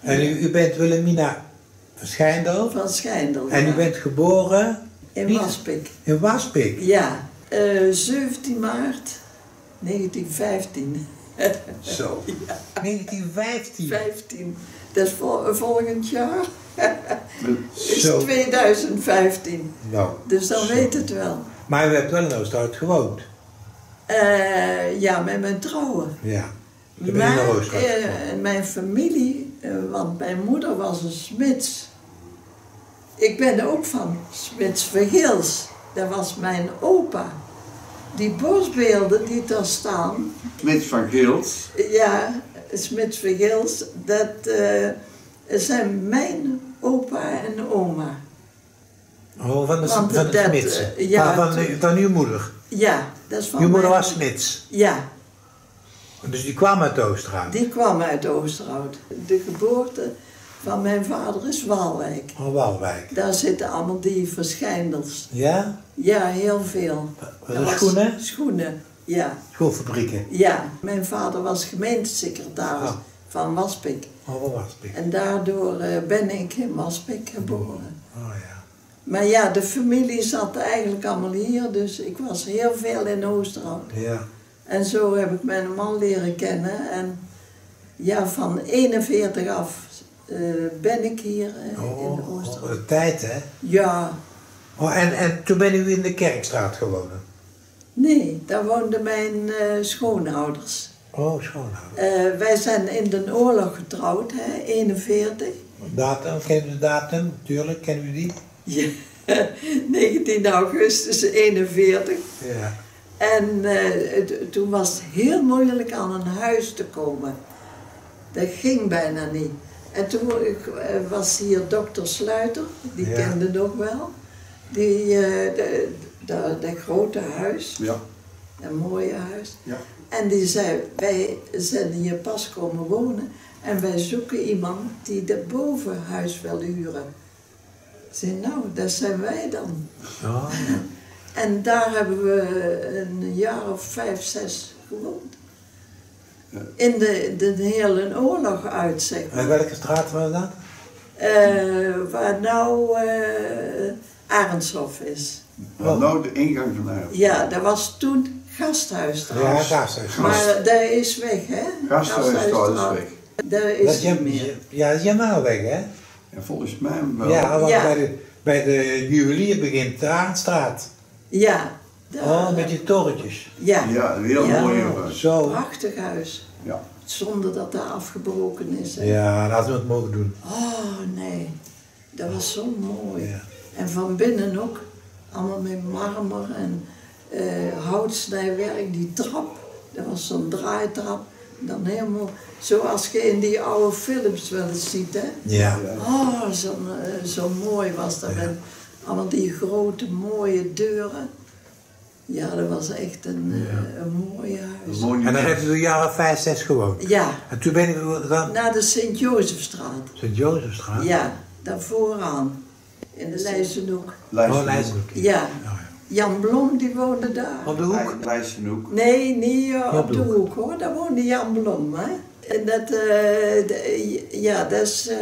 En u, u bent Wilhelmina Schijndel. van Schijndel. En u ja. bent geboren In Waspik. in Waspik. Ja, eh, 17 maart 1915. Zo. 1915. 15. Dat is vol- volgend jaar. is Zo. 2015. Nou, Dus dan zo. weet het wel. Maar u hebt wel in Oosterhout gewoond. Eh, ja, met mijn trouwen. Ja. Maar eh, mijn familie, eh, want mijn moeder was een smits. Ik ben ook van Smits Vergils. Dat was mijn opa. Die borstbeelden die daar staan, Smits van Gils. ja, Smits Vergils, dat eh, zijn mijn opa en oma. Oh, van de, Want van de dat, smits. eh, ja, van, van, van uw moeder. Ja, dat is van Uw moeder mijn- was smits. Ja, Dus die kwam uit Oosterhout. die kwam uit Oosterhout. De geboorte van mijn vader is Waalwijk. Van Walwijk. Daar zitten allemaal die verschijndels. Ja? Ja, heel veel. Was schoenen? Schoenen, ja. Schoolfabrieken. Ja, mijn vader was gemeentesecretaris Ah. van Waspik. Oh, wat Waspik. En daardoor eh, ben ik in Waspik geboren. Oh ja. Maar ja, de familie zat eigenlijk allemaal hier, dus ik was heel veel in Oosterhout. Ja. En zo heb ik mijn man leren kennen. En ja, van 41 af eh, ben ik hier eh, in Oh, Oosterhout. de tijd hè. Ja, Oh, en, en toen ben u in de Kerkstraat gewoond. nee, daar woonden mijn eh, schoonouders. Oh, schoonhouden. Eh, wij zijn in de oorlog getrouwd, hè, 41. Datum, kennen u de datum? Tuurlijk, kennen u die? Ja, 19 augustus 41. Ja. En eh, toen was het heel moeilijk aan een huis te komen. Dat ging bijna niet. En toen ik, eh, was hier dokter Sluiter, die Ja. kende nog wel. Die, eh, de, de, dat grote huis, Ja. een mooie huis. Ja. En die zei, wij zijn hier pas komen wonen en wij zoeken iemand die dat bovenhuis wil huren. Ik zei, nou, dat zijn wij dan. Oh, En daar hebben we een jaar of vijf, zes gewoond. In de, de hele oorlog uit, zeg En welke straat was dat? Eh, waar nou eh Arendshof is. Wat nou de ingang van de Ja, dat was toen gasthuis Ja. Gasthuis. Maar dat is weg, hè? Gasthuis daar is weg. Dat Dat is is niet meer. ja, dat is Jamal weg, hè? Ja, volgens mij wel. Ja, want Ja. Bij, de, bij de juwelier begint de Aardstraat. Ja. daar- Oh, met die torentjes. Ja, Ja, een heel Ja. huis. Zo. prachtig huis. Ja. Zonder dat dat afgebroken is. hè. Ja, dat hadden we het mogen doen. Oh, nee. Dat was zo mooi. Ja. En van binnen ook. Allemaal met marmer en eh, houtsnijwerk. Die trap, dat was zo'n draaitrap. Dan helemaal zoals je in die oude films wel eens ziet, hè. Ja. Oh, zo, eh, zo mooi was dat. Ja. Allemaal die grote mooie deuren. Ja, dat was echt een, eh, een mooi huis. Een. En dan heeft u jaar of vijf, zes gewoond. Ja, En toen ben ik gegaan naar de Sint-Jozefstraat. Sint-Jozefstraat. Ja, daar vooraan. In de Leijzenhoek. Oh, Leijzenhoek. Ja. Oh, ja. Jan Blom die woonde daar. Op de hoek? Leijsenhoek. Nee, niet eh, op de de hoek. hoek hoor. Daar woonde Jan Blom. Hè. En dat, eh, de- ja, dat is eh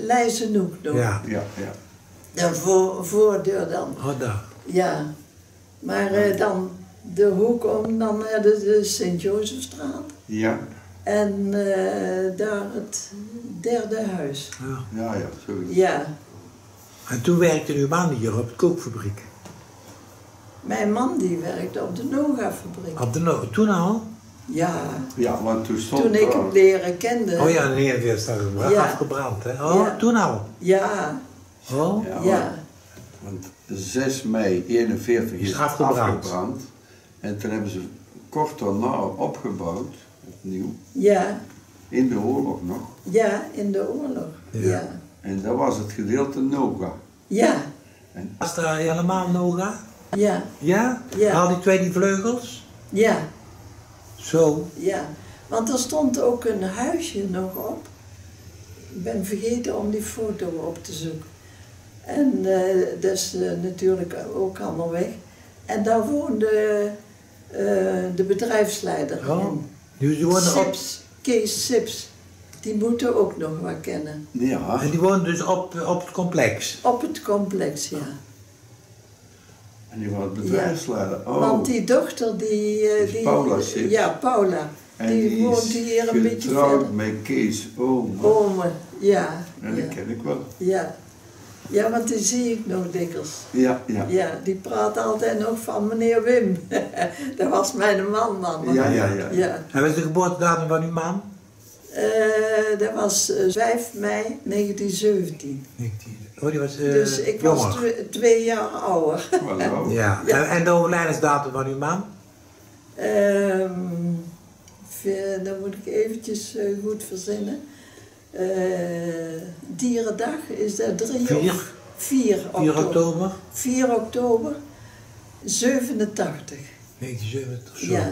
Leijzenhoek nog. Ja. Ja, ja. De voor, voordeur dan. Oh, daar. Ja. Maar eh, dan de hoek om, dan naar de, de Sint-Jozefstraat. Ja, En eh, daar het derde huis. Ja. ja, ja, zoiets. Ja. En toen werkte uw man hier op de kookfabriek. Mijn man die werkte op de Noga-fabriek. Op de no toen al? Ja. Ja, want toen stond Toen ik hem leren kende. Oh ja, nee, dat is afgebrand, Ja. afgebrand hè? Oh, Ja. toen al? Ja, Oh? Ja, ja. Want 6 mei 41 is, afgebrand. afgebrand. En toen hebben ze kort daarna opgebouwd, opnieuw, Ja, in de oorlog nog. ja, in de oorlog. Ja. Ja. En dat was het gedeelte Noga. Ja, En Was daar helemaal Noga? ja, Ja? Ja. Al die twee die vleugels? ja, Zo. ja. Want er stond ook een huisje nog op. Ik ben vergeten om die foto op te zoeken. En eh, dat is eh, natuurlijk ook allemaal weg. En daar woonde eh, de bedrijfsleider Oh. in. Die die wonen op... Sips, Kees Sips. Die moeten ook nog wat kennen. Ja, En die woont dus op, op het complex. Op het complex, ja. en die was bedrijfsleider. Oh, Want die dochter, die... eh, Die Paula zit. Ja, Paula. en die, die woont is hier een beetje getrouwd verder. met Kees Ome. Ome, ja. En die ja. ken ik wel. Ja. Ja, want die zie ik nog dikwijls. Ja, ja. Ja, die praat altijd nog van meneer Wim. dat was mijn man dan. Ja, ja, ja. ja. En wat is de geboortedatum van uw man? Eh, dat was eh, 5 mei 1917. 19. Oh, die was eh dus ik was twee jaar ouder. Ja. Ja. En, en de overlijdensdatum van uw man? Ehm, dan moet ik eventjes eh, goed verzinnen. Eh, dierendag is dat 3 4, of 4 oktober. 4 oktober 4 oktober 87. 1970. Zo. Ja.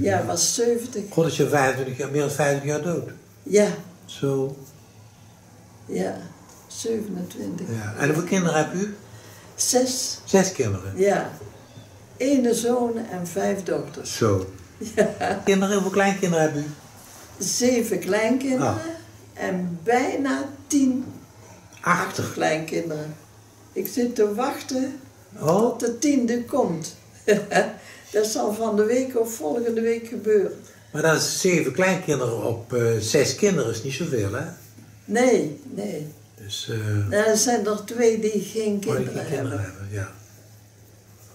Ja, was 70. God is je 25 jaar, meer dan 25 jaar dood. Ja, Zo. ja, 27. Ja. En hoeveel kinderen hebt u? Zes, Zes kinderen. ja. Ene zoon en vijf dochters. Zo. Kinderen, hoeveel kleinkinderen hebt u? Zeven kleinkinderen Ah. En bijna tien Achter. achterkleinkinderen. Ik zit te wachten Oh, tot de tiende komt. Dat zal van de week of volgende week gebeuren. maar dat is zeven kleinkinderen op eh, zes kinderen is niet zoveel, hè? Nee, nee. Dus, eh Er zijn er twee die geen oh, kinderen geen kinderen hebben. hebben, ja.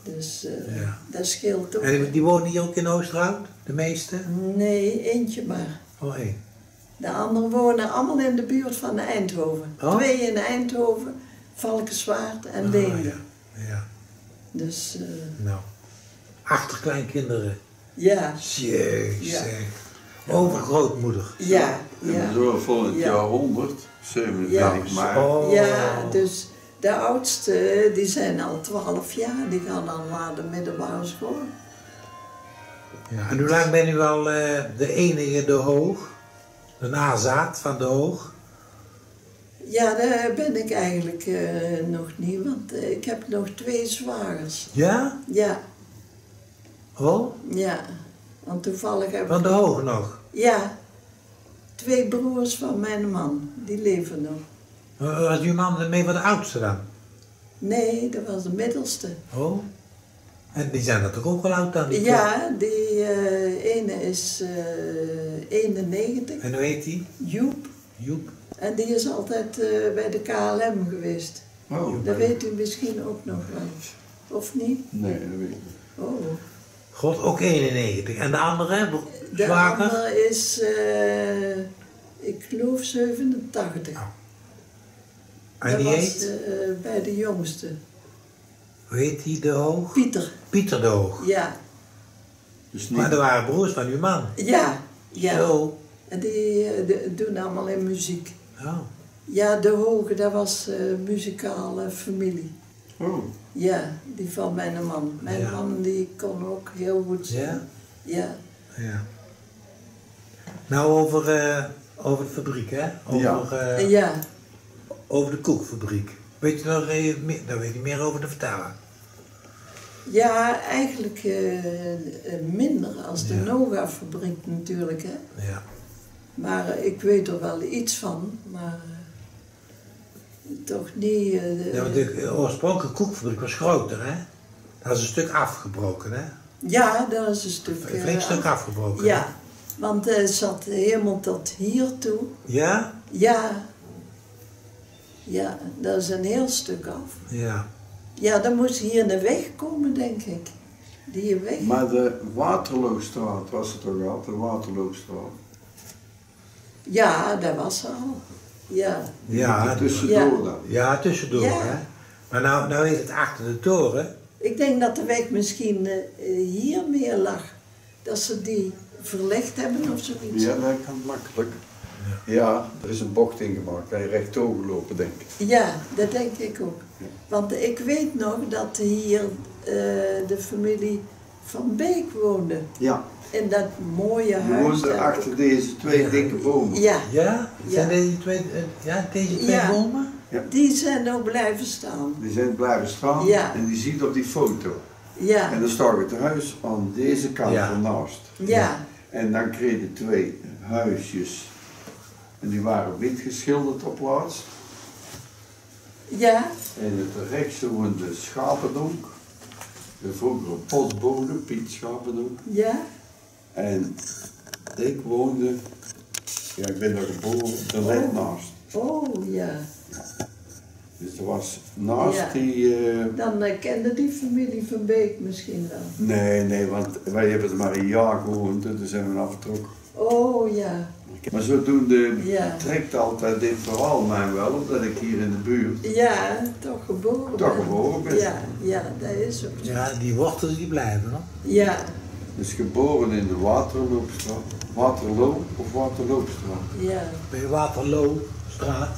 Dus Ja. dat scheelt ook. En die, die wonen hier ook in Oosterhout, de meeste? Nee, eentje maar. Oh, één. De anderen wonen allemaal in de buurt van Eindhoven. Oh. Twee in Eindhoven, Valkenswaard en Oh, Leende. ja. ja, Dus eh, nou. Achterkleinkinderen. ja, Jezus. Ja. Overgrootmoeder. ja, En ja. zo volgend Ja. jaar 100, 27 Ja. maart. Oh. Ja, dus de oudste, die zijn al twaalf jaar. Die gaan dan naar de middelbare school. Ja. En hoe lang ben u al eh, de enige de Hoog? De nazaat van de Hoog? Ja, daar ben ik eigenlijk eh, nog niet, want eh, ik heb nog twee zwagers. Ja? Ja, Oh? ja. Want toevallig heb Van de Hoog nog? Ja, twee broers van mijn man, die leven nog. Eh, Was uw man mee van de oudste dan? Nee, dat was de middelste. Oh? En die zijn dat toch ook wel oud dan? die Ja, die eh, ene is eh 91, En hoe heet die? Joep. Joep. En die is altijd eh, bij de KLM geweest. Oh, Dat weet u misschien ook nog wel. Of niet? nee, dat weet ik niet. Oh. God, ook 91. En de andere? De Zwager? andere is, eh, ik geloof 87. En dat die was heet? eh, bij de jongste. Hoe heet die de Hoog? Pieter. Pieter de Hoog. Ja, Dus niet, Maar dat waren broers van uw man. ja, ja. Zo. En die eh, de- doen allemaal in muziek. Oh. Ja, de Hoge, dat was eh muzikale familie. oh, Ja, die van mijn man. Mijn Ja. man die kon ook heel goed zingen. Ja? Ja. Ja. Nou, over, eh, over de fabriek, hè? Over, Ja. eh, Ja. over de koekfabriek. Weet je nog eh, daar weet je meer over te vertellen? Ja, eigenlijk eh, eh, minder als de Ja. Noga-fabriek natuurlijk. Hè. Ja. Maar ik weet er wel iets van. Maar toch niet... de- ja want de oorspronkelijke koekfabriek was groter, hè? Dat is een stuk afgebroken, hè? ja, dat is een stuk... Een flink stuk af- afgebroken. Ja, want het zat helemaal tot hier toe. Ja? Ja. Ja, dat is een heel stuk af. Ja. Ja, dan moest hier een weg komen, denk ik. Die weg. maar de Waterloostraat was het toch al, de Waterloostraat? Ja, dat was er al. Ja. Ja, Tussendoor Ja. dan. ja, tussendoor, Ja. hè? Maar nou, nou heet het achter de toren. Ik denk dat de weg misschien eh, eh, hier meer lag. Dat ze die verlegd hebben of zoiets. Ja, dat kan makkelijk. Ja, er is een bocht ingemaakt, hij rechtdoor gelopen, denk ik. Ja, dat denk ik ook. Ja. Want ik weet nog dat hier eh, de familie van Beek woonde. Ja, In dat mooie we huis. woonden daar achter ook. deze twee dikke bomen. Ja, Ja? Zijn Ja. deze twee, eh, ja, deze twee Ja. bomen? die zijn ook blijven staan. Die zijn blijven staan Ja. en die ziet op die foto. Ja, En dan staat het huis aan deze kant Ja. ernaast. ja, En dan kreeg je twee huisjes En die waren wit geschilderd op plaats. Ja, En het rechtse woonde Schapendonk. De vroegere postbode, Piet Schapendonk. ja, En ik woonde, ja ik ben daar geboren, er net naast. oh ja. Dus er was naast Ja. die... eh, Dan eh, kende die familie van Beek misschien wel. nee, nee, want wij hebben er maar een jaar gewoond en toen zijn we afgetrokken. Oh ja, Maar zodoende Ja. trekt altijd dit verhaal mij wel, omdat ik hier in de buurt ja, toch geboren toch geboren ben. Ja, ja, dat is ook zo. Ja, die wortels die blijven, hoor. Ja, Dus geboren in de Waterloopstraat. Waterloo of Waterloopstraat? ja. Bij Waterloostraat.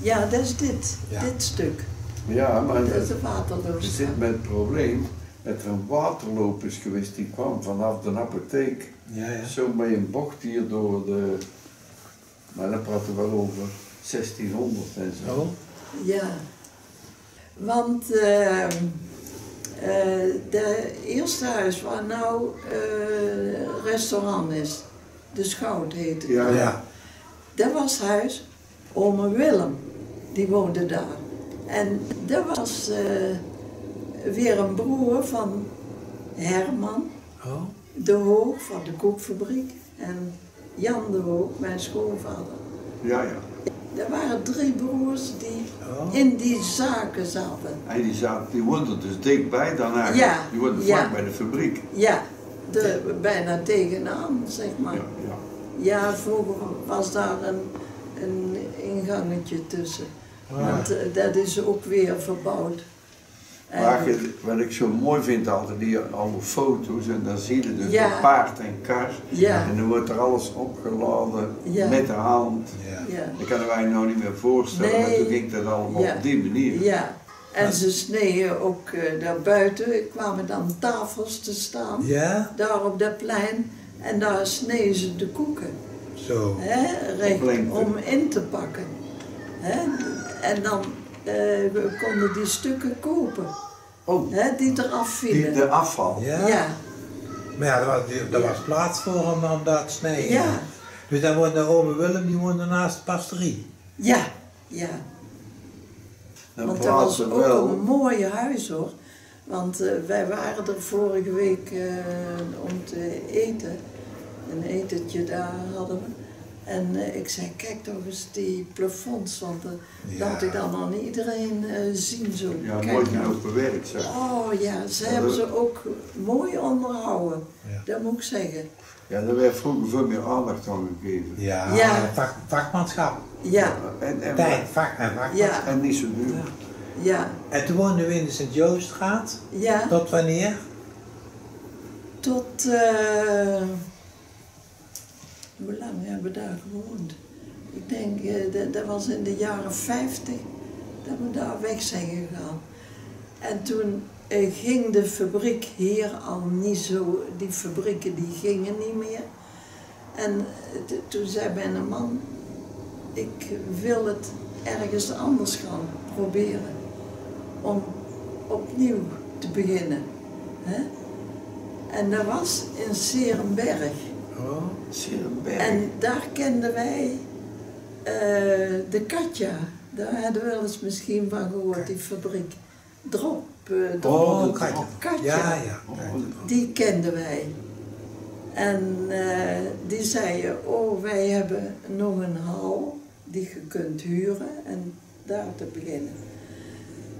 Ja, dat is dit, Ja. dit stuk. Ja, maar Dat is de Waterloostraat. zit met het probleem dat er een waterloop is geweest die kwam vanaf de apotheek. Ja, ja. Zo met een bocht hier door de. Maar dan praten we wel over 1600 en zo. Oh, Ja, want eh, eh, de eerste huis waar nou eh, restaurant is, de Schout heet het. Ja, ja. ja. Dat was huis ome Willem, die woonde daar. En dat was eh, weer een broer van Herman Oh, de Hoog van de koekfabriek en Jan de Hoog, mijn schoonvader. ja, ja. Er waren drie broers die Oh. in die zaken zaten. En die, zat, die woonde dus dichtbij dan eigenlijk. Ja, Die woonde ja. vlak bij de fabriek. Ja, de, bijna tegenaan, zeg maar. Ja, ja. Ja, vroeger was daar een, een ingangetje tussen. Ah. Want eh, dat is ook weer verbouwd. En- Maar je- wat ik zo mooi vind altijd, die oude foto's, en dan zie je dus Ja. een paard en kar. Ja. En dan wordt er alles opgeladen Ja. met de hand. ja. ja, Dat kunnen wij nou niet meer voorstellen, maar Nee. toen ging dat allemaal Ja. op die manier. ja. En ze sneden ook eh, daar buiten, kwamen dan tafels te staan, Ja, daar op dat plein. En daar sneden ze de koeken. zo. hè, recht om in te pakken. Hè? En dan eh, we konden die stukken kopen, Oh, hè, die eraf die, vielen. de afval. Ja. ja, Maar ja, er was, er was plaats voor om dan dat te snijden. Ja. Dus dan woonde ome Willem, die woonde naast de pastorie. ja, ja. Dan Want dat was ook we wel. een mooi huis hoor. Want eh, wij waren er vorige week eh, om te eten. Een etentje daar hadden we. En eh, ik zei, kijk toch eens die plafonds, want uh, Ja. laat ik dan aan iedereen eh, zien zo. Ja, Kijk mooi nou. open werk zeg. Oh ja, ze Ja, hebben dat- ze ook mooi onderhouden. Ja. Dat moet ik zeggen. Ja, daar werd vroeger veel meer aandacht aan gegeven. Ja, Ja. Vak, vakmanschap. Ja, En, en, Tijd, vak en vakmanschap. Ja. en niet zo duur. ja, En toen woonden we in de Sint-Jooststraat. ja. Tot wanneer? Tot, eh, hoe lang hebben we daar gewoond? Ik denk, eh, dat, dat was in de jaren 50 dat we daar weg zijn gegaan. En toen eh, ging de fabriek hier al niet zo, die fabrieken die gingen niet meer. En eh, toen zei mijn man, ik wil het ergens anders gaan proberen. Om opnieuw te beginnen. Hè? En dat was in Serenberg. Oh. En daar kenden wij eh, de Katja. Daar hadden we wel eens misschien van gehoord, die fabriek. Drop. eh, drop. oh Katja. Katja. Ja, ja. Oh, Katja. Die kenden wij. En eh, die zeiden, oh wij hebben nog een hal die je kunt huren en daar te beginnen.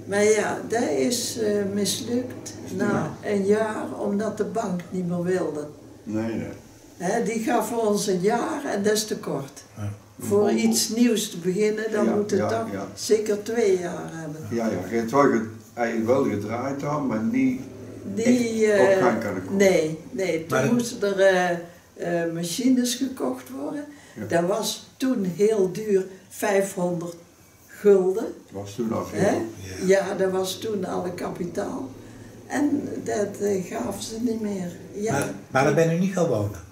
Maar ja, dat is eh, mislukt na een jaar omdat de bank niet meer wilde. Nee, nee. Hè, die gaf voor ons een jaar en dat is te kort. Ja. Voor iets nieuws te beginnen, dan Ja, moet het ja, toch ja. zeker twee jaar hebben. Ja, ja. Je hebt wel, wel gedraaid aan, maar niet... Die, Echt op eh, gang kunnen komen. nee, nee, toen Maar- moesten er eh, eh, machines gekocht worden. Ja. Dat was toen heel duur, 500 gulden. Het was toen af. Hè? Ja. Ja, dat was toen alle kapitaal. En dat gaven ze niet meer. Ja, Maar, maar daar ben u niet gaan wonen.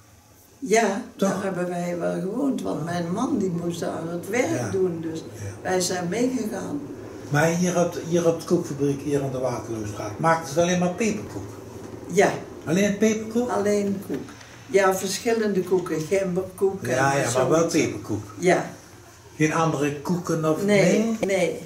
Ja Toch? daar hebben wij wel gewoond, want mijn man die moest daar het werk Ja. doen. Dus Ja. wij zijn meegegaan. Maar hier op, de- hier op de koekfabriek, hier aan de Waterloostraat, maakten ze alleen maar peperkoek. Ja, Alleen peperkoek? alleen koek. Ja, verschillende koeken. Gemberkoek. en Ja, ja, maar wel peperkoek. Ja, Geen andere koeken of nee, nee.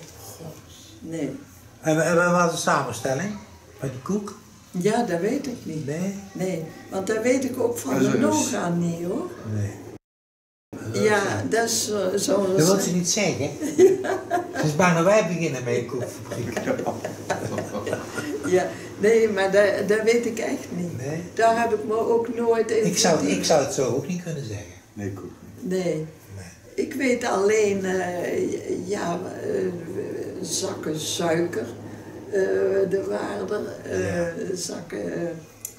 Nee. En, en wat was de samenstelling van die koek? Ja, dat weet ik niet. Nee? Nee, want dat weet ik ook van de is- Noga niet hoor. Nee. Ja, dat is eh, zo'n Dat wil ze niet zeggen. Ze is bang dat wij beginnen met een koekfabriek. Ja, nee, maar dat, dat weet ik echt niet. Nee? Daar heb ik me ook nooit in Ik zou, ik zou het zo ook niet kunnen zeggen. Nee, ik ook niet. Nee. Nee. Ik weet alleen, eh, ja, eh, zakken suiker. Eh er waren er eh, zakken, eh,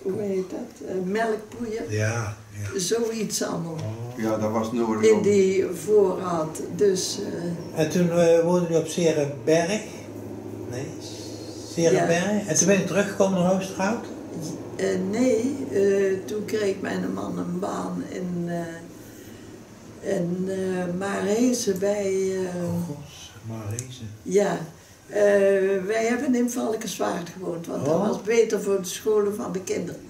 hoe heet dat, Eh, melkpoeier. Ja, ja. Zoiets allemaal. Ja, dat was nodig. In die voorraad. Dus eh, En toen eh, woonde u op Serenberg. Nee, Serenberg. En toen ben je teruggekomen naar Oosterhout. eh, nee, eh, toen kreeg mijn man een baan in, eh in eh Maarhezen bij... eh, Oh, gos, Marezen. Ja, eh, wij hebben in Valkenswaard gewoond, want dat Oh. was beter voor de scholen van de kinderen.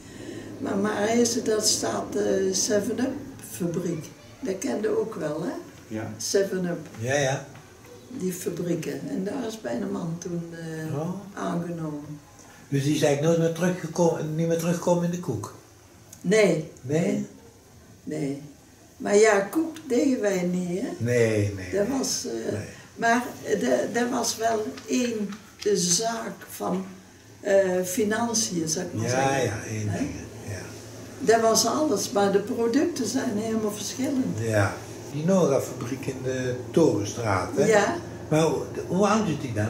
Maar Maarhezen, dat staat de 7-Up fabriek. Dat kende ook wel, hè? Ja. 7-Up, Ja, ja. die fabrieken. En daar is mijn man toen eh, Oh. aangenomen. Dus die is eigenlijk nooit meer teruggekomen, niet meer teruggekomen in de koek. Nee, Nee? nee. Maar ja, koek deden wij niet, hè? Nee, nee. Dat was, eh, Nee. Maar er was wel één zaak van eh, financiën, zou ik maar Ja, zeggen. ja, één ding. Ja. Dat was alles, maar de producten zijn helemaal verschillend. ja. Die Nora-fabriek in de Torenstraat, hè? Ja, Maar hoe, hoe oud is die dan?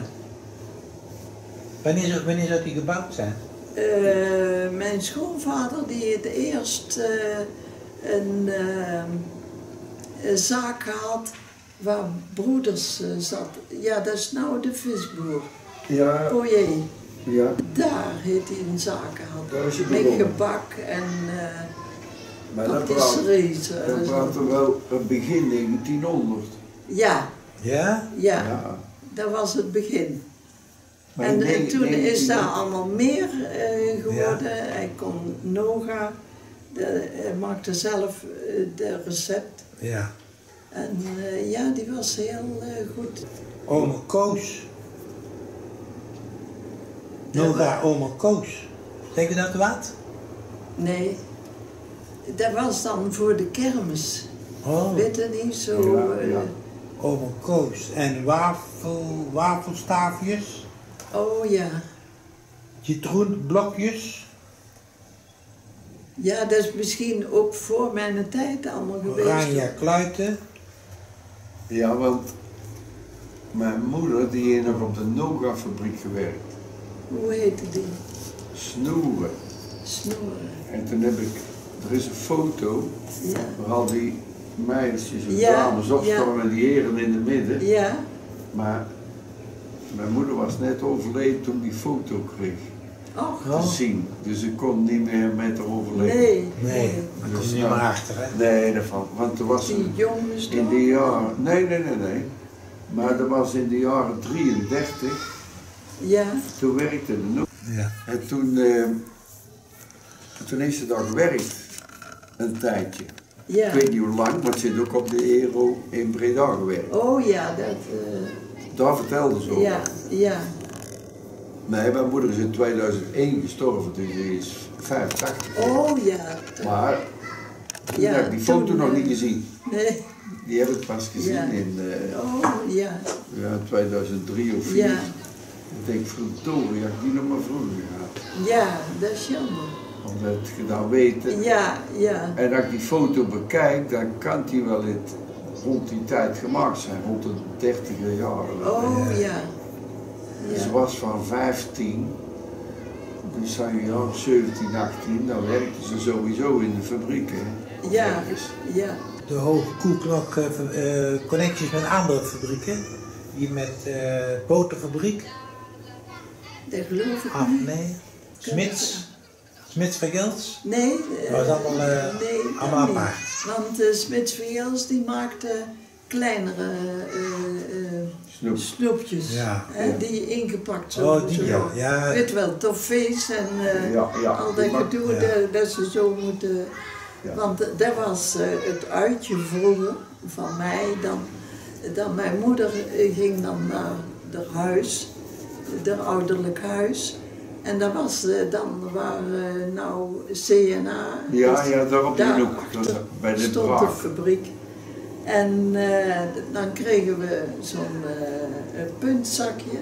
Wanneer, zou- wanneer zou die gebouwd zijn? eh, mijn schoonvader die heeft eerst eh, een, zaak gehad waar broeders eh, zat. Ja, dat is nou de visboer. Ja, Poyer. ja. Daar heeft hij een gehad. Daar is Met begonnen. gebak en eh Maar dat praat, patisseries. dat praat er wel een begin 1900. Ja, Ja? ja, Ja. dat was het begin. Maar En toen is 1900 daar allemaal meer eh, geworden. Hij kon Noga, de, hij maakte zelf eh, de recept. Ja. En eh, ja, die was heel eh, goed. Ome Koos. Nora Ome Koos. Zeg je dat wat? Nee, dat was dan voor de kermis. Oh, Weet je niet, zo... Ja, eh, ja. Ome Koos. En wafel, wafelstaafjes. oh ja. Citroenblokjes. Ja, dat is misschien ook voor mijn tijd allemaal geweest. Oranje kluiten. Ja, want mijn moeder die heeft nog op de Noga-fabriek gewerkt. Hoe heette die? Snoeren. Snoeren. En toen heb ik, er is een foto Ja. waar al die meisjes en Ja, dames opstaan en die heren in de midden. Ja, Maar mijn moeder was net overleden toen die foto kreeg Oh. te zien. Dus ik kon niet meer met haar overleven. nee. Nee, daar Dus niet ja. meer achter, hè? Nee, daarvan. Want er was Die jongens in toch? die jaren, nee, nee, nee, nee. Maar er was in de jaren 33, Ja, toen werkte de Noga. Ja. En toen, eh, toen heeft ze daar gewerkt, een tijdje. ja. Ik weet niet hoe lang, maar ze heeft ook op de Aero in Breda gewerkt. Oh ja, dat... eh, Daar vertelde ze over. ja, ja. Nee, mijn moeder is in 2001 gestorven, dus die is 85. Oh ja. Maar toen Ja, heb ik die foto toen, nog niet gezien. Nee. Die heb ik pas gezien Ja. in eh, Oh ja. ja, 2003 of 4. Ja. Ik denk, verdorie, had ik die nog maar vroeger gehad. Ja, dat is jammer. Omdat je dan weet. Ja, ja. En als ik die foto bekijk, dan kan die wel in, rond die tijd gemaakt zijn, rond de 30 jaren. Oh ja. Ze was van 15, dus zijn je jaar 17, 18, dan werkte ze sowieso in de fabriek. Hè. Ja, ja. De Hoge Koek nog eh, eh, connecties met andere fabrieken. Die met eh boterfabriek. Dat geloof ik Ah, niet. nee. Smits. Smits van Gils. Nee, eh, Dat was allemaal, eh, nee, dat allemaal apart. Want uh, Smits Vergels die maakte kleinere eh, eh, Snoep. snoepjes. Ja. hè. Die ingepakt zo. Oh, die zo. ja. ja. Weet wel, toffees en eh, Ja, ja, al dat gedoe dat, dat ze zo moeten. Want dat was eh, het uitje vroeger van mij. Dan, dan mijn moeder eh, ging dan naar haar huis, haar ouderlijk huis. En dat was dan waar nou CNA. Ja, ja, daar op Daar hoek, bij de stond de fabriek. En eh, dan kregen we zo'n eh, een puntzakje.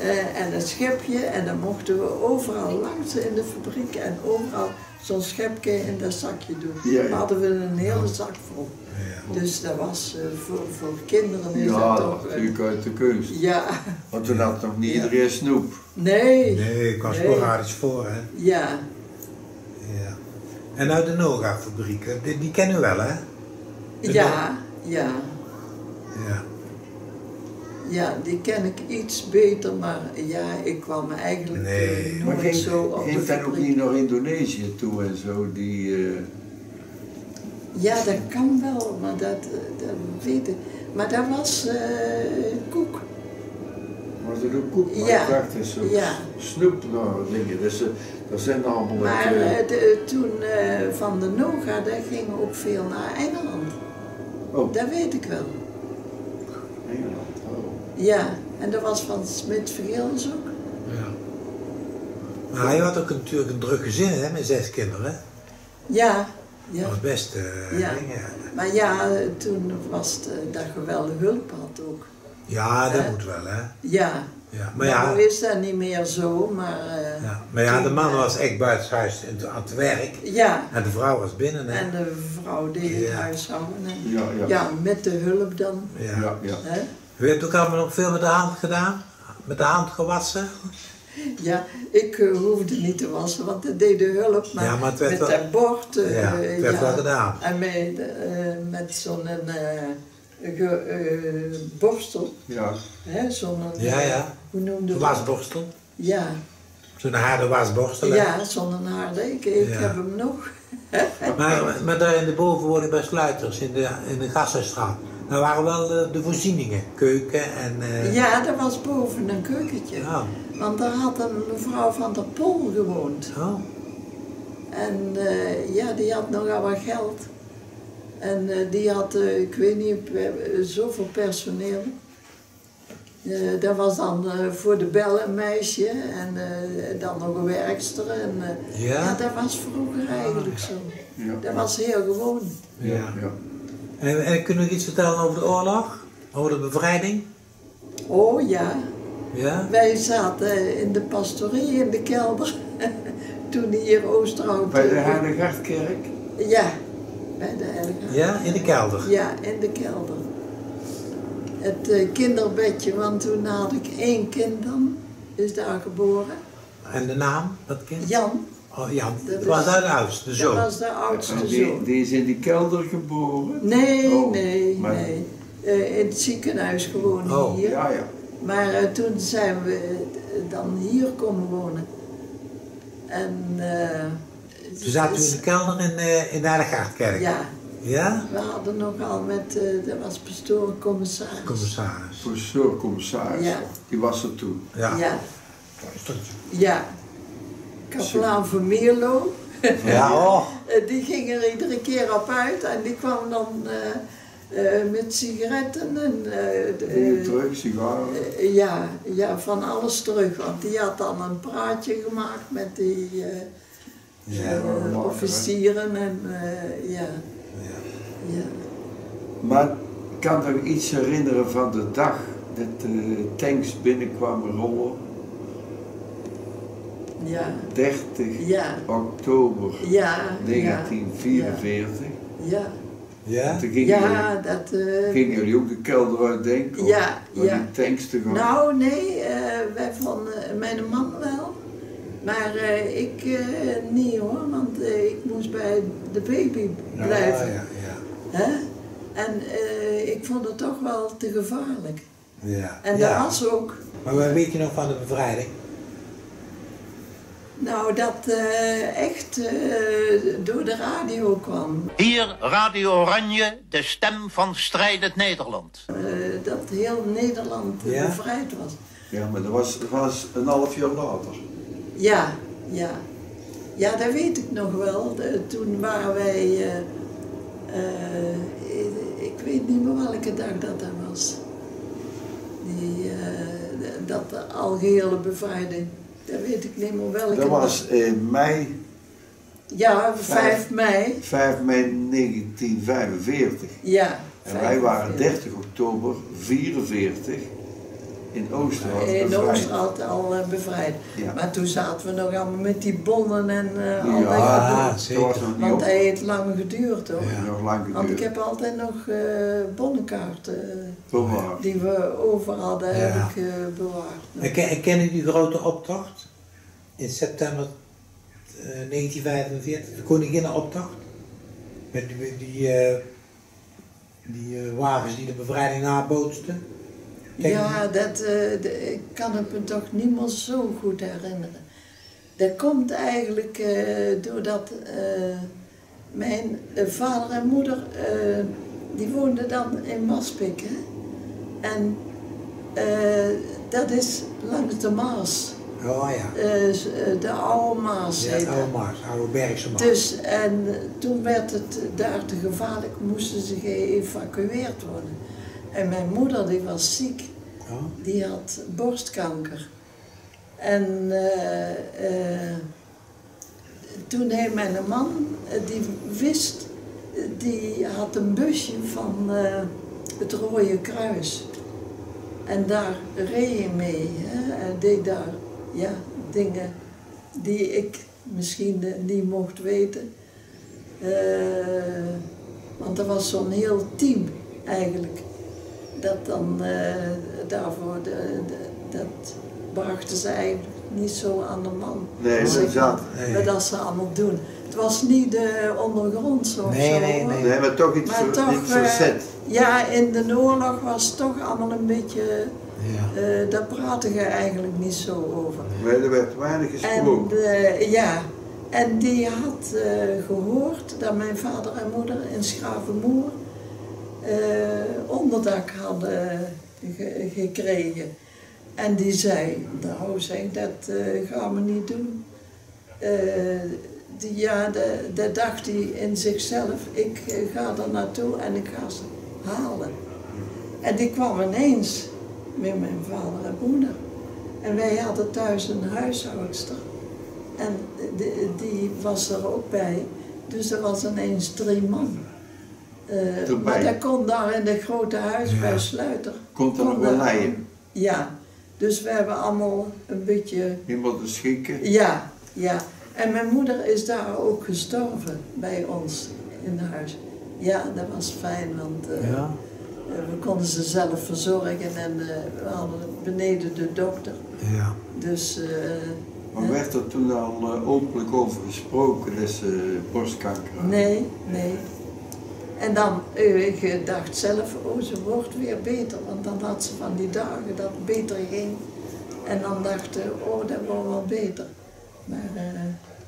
Eh, en een schepje en dan mochten we overal langs in de fabriek en overal zo'n schepje in dat zakje doen. Ja, ja. Dan hadden we een hele zak vol. Ja. Dus dat was eh, voor, voor kinderen is Ja, dat toch... was natuurlijk uit de keus. ja, Want toen had nog niet Ja. iedereen snoep. nee, Nee, ik kwam Nee. voor, hè. ja, Ja. En uit de Noga-fabriek, hè, die, die kennen u wel, hè? De ja, ja, Ja. ja, die ken ik iets beter, maar ja, ik kwam eigenlijk eh, Nee. Maar nooit ging, zo op de ging dan ook niet naar Indonesië toe en zo? Die, eh, Ja, dat kan wel, maar dat, eh, dat weet ik. Maar dat was eh, koek. was het ook koek? Maar Ja. ik dacht, is zo Ja. snoep nou, dingen. Dus, dat zijn allemaal Maar met, eh, eh, de- toen eh, van de Noga, daar ging ook veel naar Engeland. Oh, Dat weet ik wel. Oh. Ja, en dat was van Smit Vergeels ook. ja. Maar hij had ook natuurlijk een druk gezin, hè, met zes kinderen. hè. Ja, Dat ja. was best eh Ja. ding, ja. Maar ja, toen was het eh, dat je wel hulp had ook. Ja, dat moet wel, hè. Ja, Ja. Maar ja, nu is dat niet meer zo, maar... eh, ja, maar ja de man eh, was echt buitenshuis in- aan het werk. Ja, En de vrouw was binnen, hè. en de vrouw deed het Ja. huishouden. En, Ja, ja. ja, met de hulp dan. Ja. Ja, ja. Hè? U hebt ook allemaal nog veel met de hand gedaan? Met de hand gewassen? Ja, ik eh, hoefde niet te wassen, want dat deed de hulp. Maar, Ja, maar het werd met wel- dat bord. eh, Ja, het werd wel gedaan. En met, eh, met zo'n eh, ge- eh, borstel. Ja. Hè, zo'n, Ja, ja. Hoe noemde dat? wasborstel? Ja, Zo'n harde wasborstel, hè? ja zo'n harde. Ik, ik Ja. heb hem nog. Maar, maar daar in de bovenwoning bij Sluiters, in de, in de Gassenstraat, daar waren wel de voorzieningen. Keuken en... eh, Ja, dat was boven een keukentje. Oh. Want daar had een mevrouw van der Pol gewoond. Oh. En eh, ja, die had nogal wat geld. En eh, die had, ik weet niet, we zoveel personeel. Eh, dat was dan eh, voor de bellen een meisje en eh, dan nog een werkster. En, eh, Ja? dat was vroeger eigenlijk zo. Ja. Dat was heel gewoon. Ja. ja. En, en kunnen we iets vertellen over de oorlog? Over de bevrijding? Oh ja, Ja? wij zaten in de pastorie in de kelder. Toen hier Oosterhout... Bij de Heilighartkerk? Ja, bij de Heilige Ja, in de kelder. Ja, in de kelder. Het eh, kinderbedje, want toen had ik één kind dan, is daar geboren. En de naam, dat kind? Jan, Oh, Jan. Dat Dat was de dat zoon. was de oudste die, zoon. die is in die kelder geboren? Nee, Oh, nee, maar- nee. Eh, in het ziekenhuis gewoon Oh, hier. Ja, ja. Maar eh, toen zijn we dan hier komen wonen. En... eh, Ze zaten u in de kelder in, eh, in de Heiliggaardkerk? Ja, Ja? we hadden nogal met, eh dat was pastoor commissaris. Commissaris. Professor-commissaris. Ja. Die was er toen. Ja. Ja, ja. Kaplaan van Mierlo. Ja, oh. Eh, Die ging er iedere keer op uit en die kwam dan eh, eh, met sigaretten en eh, eh, terug, sigaren. ja, ja, van alles terug. Want die had dan een praatje gemaakt met die Ja, officieren en eh, ja, Ja. ja. Maar ik kan nog iets herinneren van de dag dat de tanks binnenkwamen rollen. Ja, 30 ja, oktober ja, 1944. ja, Ja? Toen gingen, ja, dat... eh, jullie, gingen jullie ook de kelder uit denken? Ja, Om ja. die tanks te gaan? Nou, nee, eh, wij van eh, mijn man wel. Maar eh, ik eh, niet hoor, want eh, ik moest bij de baby blijven. Ja, ja, Hè? En eh, ik vond het toch wel te gevaarlijk. ja. En ja. dat was ook, Maar wat weet je nog van de bevrijding? nou, dat eh, echt eh, door de radio kwam. Hier Radio Oranje, de stem van strijdend Nederland. Eh, dat heel Nederland Ja? bevrijd was. Ja, maar dat was, dat was een half jaar later. Ja, ja. Ja, dat weet ik nog wel. Toen waren wij, eh, eh, ik weet niet meer welke dag dat dat was. Die, eh, dat de algehele bevrijding. Dat weet ik niet meer welke Dat was in mei, Ja, 5 mei. 5 mei 1945. Ja. En wij waren 45. 30 oktober 44 in bevrijd. Oosterhout al eh, bevrijd. Ja. Maar toen zaten we nog allemaal met die bonnen en eh al dat Ja, gedoe. zeker. was nog niet Want hij heeft lang geduurd hoor. Ja. Nog lang Want ik geduurd. heb altijd nog eh bonnenkaarten eh, Bewaard. die we over hadden, Ja. heb ik eh, bewaard. En je die grote optocht? In september eh, 1945, de Koninginnenoptocht. Met die, die, eh, die wagens die de bevrijding nabootsten. Ja, dat eh, de- ik kan het me toch niet meer zo goed herinneren. Dat komt eigenlijk eh, doordat eh, mijn vader en moeder, die woonden dan in Maspik. Hè? En dat is langs de Maas. Oh ja. De oude Maas Ja, dat. oude Maas, oude Bergse Maas. Dus, en toen werd het daar te gevaarlijk, moesten ze geëvacueerd worden. En mijn moeder die was ziek, Oh, die had borstkanker. En eh, eh, toen heeft mijn man, eh, die wist, die had een busje van het Rode Kruis. En daar reed je mee. Hè? Hij deed daar ja, dingen die ik misschien niet mocht weten. Want dat was zo'n heel team eigenlijk. Dat dan eh, daarvoor, de, de- dat brachten ze eigenlijk niet zo aan de man. Nee, zat. Nee. Maar dat ze allemaal doen. Het was niet de ondergrondse of Nee, zo. nee, nee. Nee, maar toch iets, Maar ver, toch, iets eh, verzet. Ja, in de oorlog was het toch allemaal een beetje, ja. eh daar praten je eigenlijk niet zo over. Nee, er werd weinig En gesproken. eh, ja, en die had eh, gehoord dat mijn vader en moeder in Schravenmoer eh, onderdak hadden ge- gekregen. En die zei, nou zeg, dat eh, gaan we niet doen. Eh, die, ja, dat dacht hij in zichzelf, ik eh, ga er naartoe en ik ga ze halen. En die kwam ineens met mijn vader en moeder. En wij hadden thuis een huishoudster. En die, die was er ook bij. Dus er was ineens drie man. Eh, maar dat kon daar in het grote huis Ja. bij Sluiter. Komt er kon nog wel leien. Ja, dus we hebben allemaal een beetje Iemand te schikken. ja, ja. En mijn moeder is daar ook gestorven bij ons in huis. Ja, dat was fijn, want eh, ja. eh, we konden ze zelf verzorgen en eh, we hadden beneden de dokter. ja. Dus eh, Maar werd er toen al eh, openlijk over gesproken dat ze borstkanker had? nee, nee. En dan, eh, ik dacht zelf, oh ze wordt weer beter, want dan had ze van die dagen dat het beter ging. En dan dacht ik, oh dat wordt wel beter. Maar eh,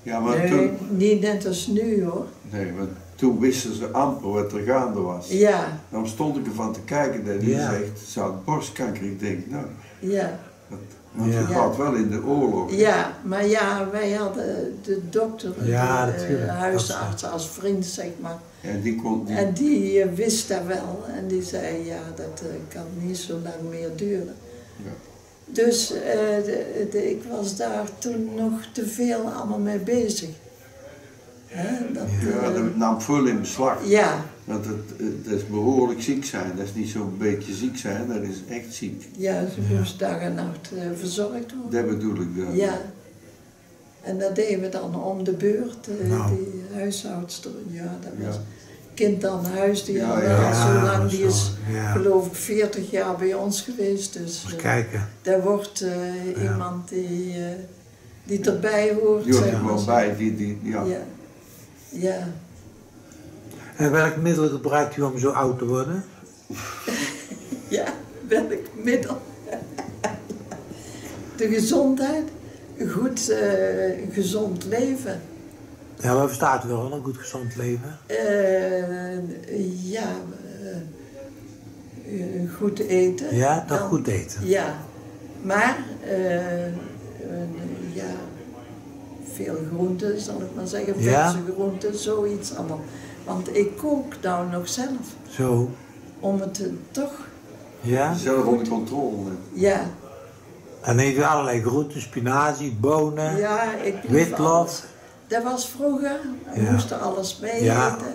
Ja, maar nee, toen, niet net als nu hoor. nee, maar toen wisten ze amper wat er gaande was. Ja, Dan stond ik ervan te kijken dat hij Ja. zegt, ze had borstkanker. Ik denk, nou, ja. dat, want Ja. het gaat wel in de oorlog. Ja, maar ja, wij hadden de dokter, Ja, de eh, huisarts als vriend, zeg maar. En die kon, die, En die eh, wist dat wel en die zei, ja, dat eh, kan niet zo lang meer duren. Ja. Dus eh, de, de- ik was daar toen nog te veel allemaal mee bezig. Hè, dat, ja, dat nam veel in beslag. ja, Want het, het is behoorlijk ziek zijn. Dat is niet zo'n beetje ziek zijn, dat is echt ziek. ja, ze moest dag en nacht eh, verzorgd worden. Dat bedoel ik dan. Ja. En dat deden we dan om de beurt, eh, Nou. die huishoudster. Ja, dat was Ja. kind aan huis, die Ja, zo lang, die is ja. geloof ik 40 jaar bij ons geweest. Dus Eens eh, kijken. daar wordt eh, Ja. iemand die, eh, die erbij hoort. Die hoort er maar wel bij. Die, die, ja. Ja. ja. En welk middel gebruikt u om zo oud te worden? Ja, welk middel? De gezondheid, goed eh, gezond leven. Ja, wat verstaat u wel een goed gezond leven? Eh, ja, eh, goed eten. Ja, toch Dan- goed eten. Ja, maar ja, veel groenten, zal ik maar zeggen. Ja? Verse groenten, zoiets allemaal. Want ik kook nou nog zelf. Zo. Om het toch, Ja. Zelf onder controle. ja, En dan heeft u allerlei groenten, spinazie, bonen, ja, ik witlof. Dat was vroeger, we Ja. moesten alles mee Ja. eten.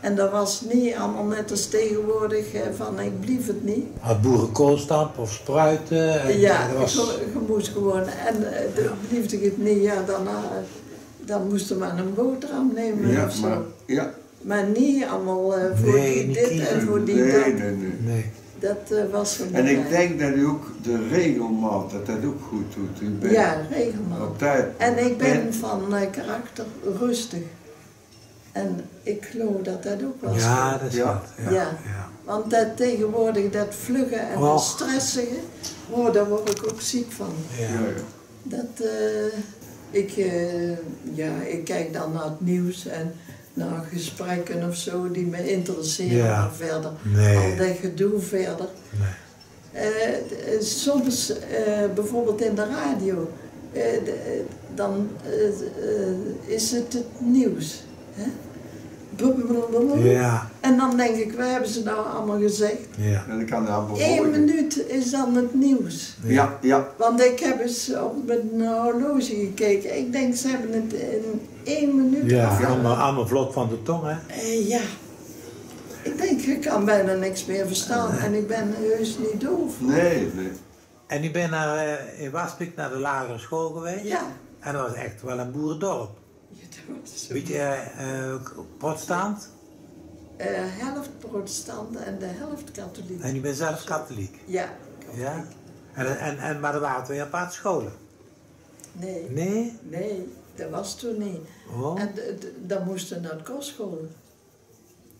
En dat was niet allemaal net als tegenwoordig eh, van ik blief het niet. Had boerenkoolstamp of spruiten. En Ja, dat was... je, moest gewoon, en eh, bliefde ik het niet, ja, dan, eh, dan moest maar een boterham nemen Ja, of zo. maar, Maar, ja. niet allemaal voor Nee, die niet dit en voor die Nee, dat. nee, nee. Nee. Dat eh, was En ik denk dat u ook de regelmaat, dat dat ook goed doet. U bent Ja, regelmatig. op tijd. En ik ben En- van eh, karakter rustig. En ik geloof dat dat ook wel Ja, dat is Ja. wat. Ja. Ja. Ja. Want dat tegenwoordig, dat vluggen en dat stressige, oh, daar word ik ook ziek van. Ja. Ja, ja. Dat, eh, ik, eh, ja, ik kijk dan naar het nieuws en naar gesprekken of zo die me interesseren. Ja. Verder, Nee. al dat gedoe verder. Nee. Eh, d- soms, eh, bijvoorbeeld in de radio, eh, eh, dan eh, eh, is het het nieuws. Hè? Ja. En dan denk ik, wat hebben ze nou allemaal gezegd? Ja. En ik kan Eén minuut is dan het nieuws. Ja, ja. Want ik heb eens op mijn horloge gekeken. Ik denk, ze hebben het in één minuut Ja, allemaal, allemaal vlot van de tong, hè? Eh, ja. Ik denk, ik kan bijna niks meer verstaan. En ik ben heus niet doof. Nee, nee. En ik ben naar, eh, in Waspik naar de lagere school geweest. Ja. En dat was echt wel een boerendorp. Weet je, eh, eh, protestant. Eh, helft protestant en de helft katholiek. En ik ben zelf katholiek. Ja. Ja? En, en, en, maar er waren twee aparte scholen. Nee, Nee? nee, dat was toen niet. Oh. En dan moesten naar de kostschool.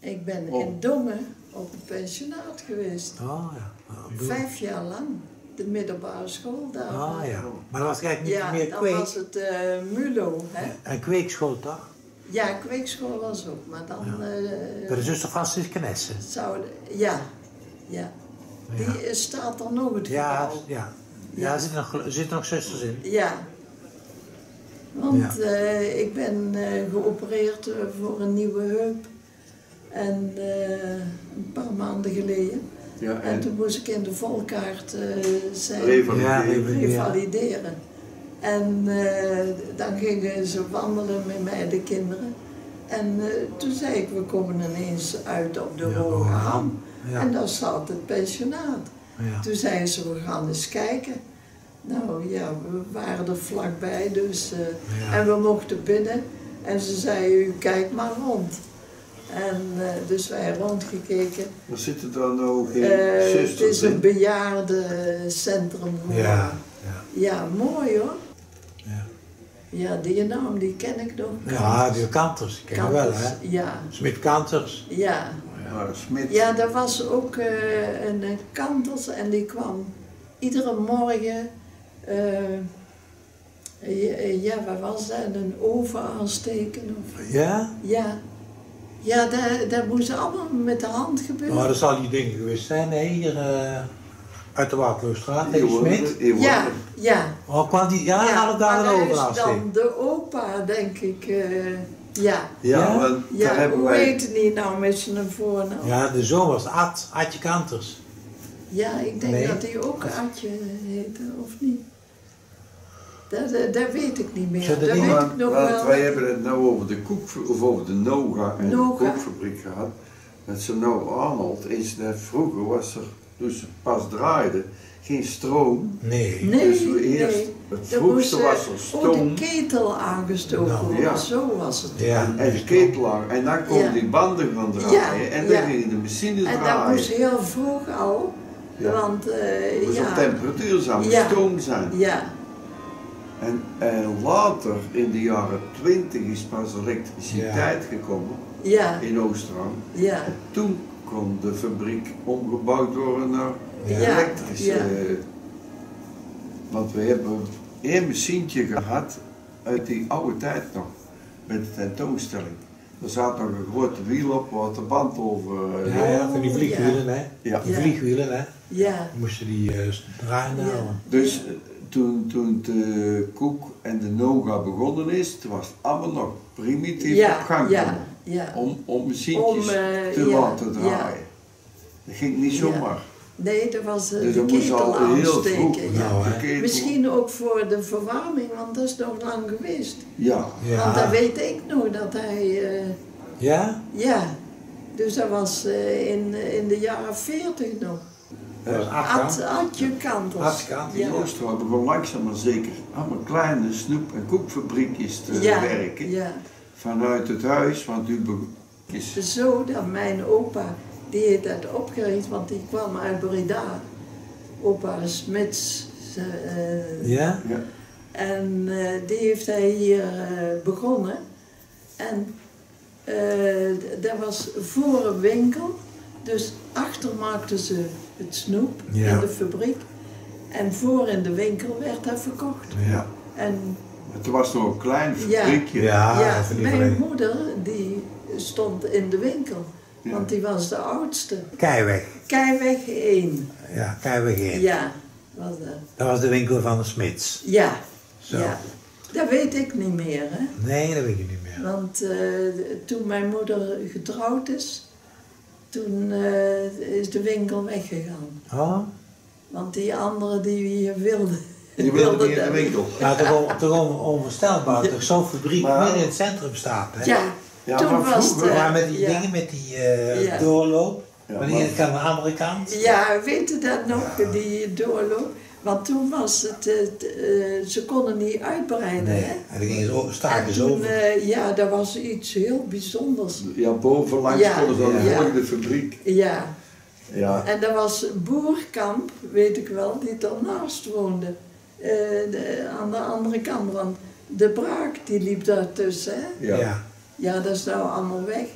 Ik ben Oh. in Dongen op een pensionaat geweest. Oh ja. Boer- Vijf jaar lang. De middelbare school daar. Oh ja. Maar dat was eigenlijk niet Ja, meer dan kweek. was het eh, MULO. Hè? Een kweekschool toch? Ja, kweekschool was ook, maar dan eh, Bij de zuster Franciscanessen. zou... Ja, ja. Die eh, staat dan nog het Ja, gebouw. ja. Ja, er zitten nog, zitten nog zusters in. Ja. Want Ja. eh, ik ben eh, geopereerd eh, voor een nieuwe heup. En eh, een paar maanden geleden. Ja, En en toen moest ik in de volkaart eh zijn revalideren. Ja, revalideren. revalideren. En eh, dan gingen ze wandelen met mij, de kinderen. En eh, toen zei ik, we komen ineens uit op de Ja, Hoge Ham. Ja. En daar zat het pensionaat. Ja. Toen zeiden ze, we gaan eens kijken. Nou ja, we waren er vlakbij, dus... eh, Ja. En we mochten binnen. En ze zeiden, u kijkt maar rond. En eh, dus wij rondgekeken. er zitten dan nou geen Eh, het is een in. bejaardencentrum geworden. Ja. Ja. Ja, mooi hoor. Ja. Ja, die naam die ken ik nog. Ja, die kanters, die ken je wel, hè? Ja, Smit Kanters. ja. Maar Smit, Ja, er was ook eh, een kanters en die kwam iedere morgen, eh, ja, ja, waar was dat? Een oven aansteken of... Ja? Ja, ja dat, dat moest allemaal met de hand gebeuren. Maar dat zal die dingen geweest zijn, hè? Hier eh, uit de Waterloostraat, wonen- Smit. ja, ja. Oh, kwam die, ja, ja, alle dagen over is dan de opa, denk ik. eh, ja. Ja, Ja? want daar Ja, hebben hoe wij... heet die nou met zijn voornaam? Ja, de zoon was Ad, Adje Kanters. Ja, ik denk Nee. dat hij ook Adje heette, of niet? Dat, dat, dat weet ik niet meer. Dat weet ik nog want wel. wij hebben het nou over de koek, of over de Noga en Noga. de koekfabriek gehad. Dat ze nou Arnold is dat vroeger was er, toen ze pas draaiden, geen stroom. Nee. Nee, dus we eerst, nee. het vroegste was eh, er Oh, stoom de ketel aangestoken Nou, worden, ja. zo was het. Ja. en, en de ketelaar. En dan kon Ja. die banden gaan draaien Ja, en dan ja. gingen de machines En dat draaien. moest heel vroeg al, Ja. want eh, Het moest op ja, temperatuur zijn, stoom zijn. ja, En, en later, in de jaren 20, is pas elektriciteit gekomen ja, in Oostrang. ja, En toen kon de fabriek omgebouwd worden naar Ja. elektrische. Ja. Want we hebben één machientje gehad uit die oude tijd nog, met de tentoonstelling. Er zat nog een grote wiel op waar de band over. eh, Ja, ja, van die vliegwielen, hè? Ja. Die vliegwielen, hè? ja, moesten die eh draaien Ja. houden. Dus eh, toen, toen de koek en de noga begonnen is, toen was het allemaal nog primitief Ja, op gang ja, komen. ja. Om, om Om, eh, te ja, laten draaien. ja. Dat ging niet Ja. zomaar. Nee, dat was eh, Dus de ketel al heel aansteken. vroeg. ja. Nou, hè. de ketel- Misschien ook voor de verwarming, want dat is nog lang geweest. Ja. Ja. Want dat weet ik nog, dat hij... eh, Ja? ja, dus dat was eh, in, in de jaren 40 nog. Dat was Ad, acht Adje Kantels. Adje Kantels, Ja. Oosterhout begon langzaam maar zeker allemaal kleine snoep- en koekfabriekjes te Ja, werken. ja. Vanuit het huis, want u is Zo dat mijn opa, die heeft dat opgericht, want die kwam uit Breda. Opa Smits. eh, Ja? ja, En eh, die heeft hij hier eh, begonnen. En eh, dat was voor een winkel. Dus achter maakten ze het snoep Ja. in de fabriek. En voor in de winkel werd dat verkocht. Ja. En het was nog een klein Ja. fabriekje. Ja, ja, mijn moeder die stond in de winkel. Ja. Want die was de oudste. Keiweg. Keiweg 1. Ja, Keiweg 1. Ja, was dat. Dat was de winkel van de Smits. Ja, Zo. ja. Dat weet ik niet meer, hè. Nee, dat weet ik niet meer. Want eh, toen mijn moeder getrouwd is, toen eh, is de winkel weggegaan. Oh? Want die andere die wilde. Die wilde niet in de winkel. Nou, toch, on- toch on- onvoorstelbaar dat zo'n fabriek Maar- midden in het centrum staat. Hè? Ja, Ja, toen maar was het. vroeger- Maar met die ja. dingen, met die eh, Ja. doorloop. Ja, maar maar- die kan aan de andere kant. Ja, weet je dat nog, die doorloop? Want toen was het, het, eh, ze konden niet uitbreiden. Nee, Hè? en dan gingen ze staken over. eh, ja, dat was iets heel bijzonders. Ja, bovenlangs Ja, konden ze de ja. volgende fabriek. Ja, Ja, en dat was Boerkamp, weet ik wel, die daarnaast woonde. Eh, de- aan de andere kant, want de braak die liep daartussen. Hè? ja. ja. Ja, dat is nou allemaal weg.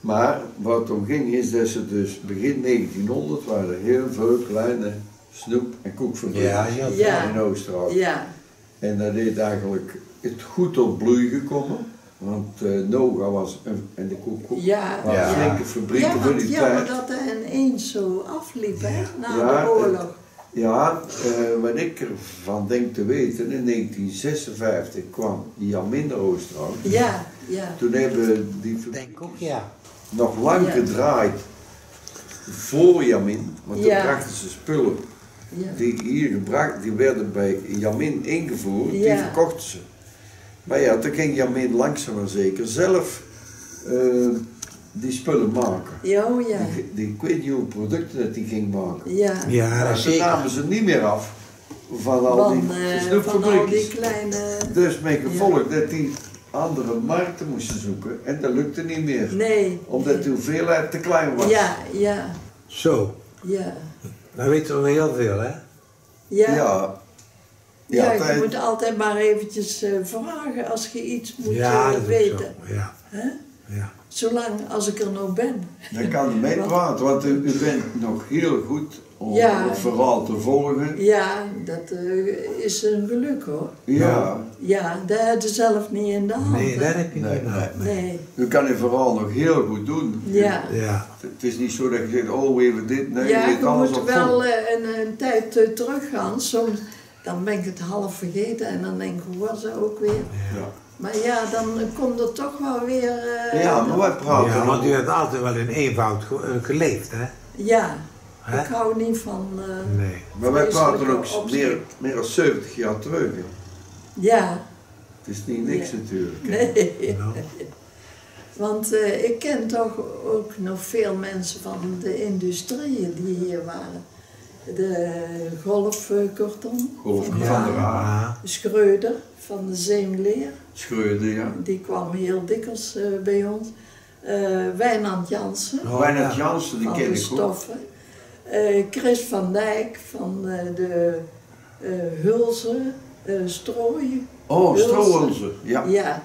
Maar wat het om ging is dat ze dus begin 1900 waren er heel veel kleine snoep- en koekfabrieken Ja, ja. Ja. in Oosterhout. Ja, En dat is eigenlijk het goed tot bloei gekomen. Want eh Noga was, een, en de koek koek, ja. waren Ja. flinke fabrieken Ja, voor want die jammer tijd. dat hij ineens zo afliep, hè, na Ja, de oorlog. Ja, eh, wat ik ervan denk te weten, in 1956 kwam Jamin naar Oosterhout. Ja, ja. Toen hebben die fabriek ook, ja. nog lang Ja. gedraaid voor Jamin. Want toen Ja. brachten ze spullen ja. Die hier gebracht, die werden bij Jamin ingevoerd, die verkochten ze. Maar ja, toen ging Jamin langzaam maar zeker zelf eh, die spullen maken. Ja, oh ja. Die, die, ik weet niet hoeveel producten dat die ging maken. Ja. Ja, Maar ze namen ze niet meer af van al Van, die van al die snoepfabriekjes. kleine... Dus met gevolg dat die andere markten moesten zoeken en dat lukte niet meer. Nee. Omdat de hoeveelheid te klein was. Ja, ja, Zo, ja. Dan weten we heel veel, hè? Ja, ja. Ja. Ja, je moet altijd maar eventjes eh, vragen als je iets moet Ja, dat is ook weten. zo. Ja, Hè? ja. Zolang als ik er nog ben. Dan kan u mee praten, want u, u bent nog heel goed om Ja. het verhaal te volgen. Ja, dat eh, is een geluk hoor. Ja. Ja, dat heb je zelf niet in de hand. Nee, dat heb je Nee, niet. Nee. Nee. U kan uw verhaal nog heel goed doen. Ja. Ja, Het is niet zo dat je zegt, oh even dit, nee, ja, je weet je alles moet wel eh, een, een tijd eh, teruggaan. Soms dan ben ik het half vergeten en dan denk ik, hoe was dat ook weer? Ja. Maar ja, dan komt er toch wel weer... eh, ja, maar wij praten ja want u nog- hebt altijd wel in eenvoud ge- geleefd, hè? Ja, Hè? ik hou niet van... eh, Nee. Maar wij praten ook meer, meer dan 70 jaar terug. hè. Ja, Het is niet niks Ja. natuurlijk. hè. nee. Want eh, ik ken toch ook nog veel mensen van de industrieën die hier waren. De golfkarton, Golf van ja, ja. Schreuder van de Zeemleer, Scheurde, ja. die kwam heel dikwijls eh, bij ons. Eh Wijnand Jansen Oh, Wijnand ja. Jansen, die van ken de ik ook. stoffen. Eh, Chris van Dijk van eh, de eh Hulzen, eh Strooien. Oh, Hulsen. Strohulzen, ja. Ja,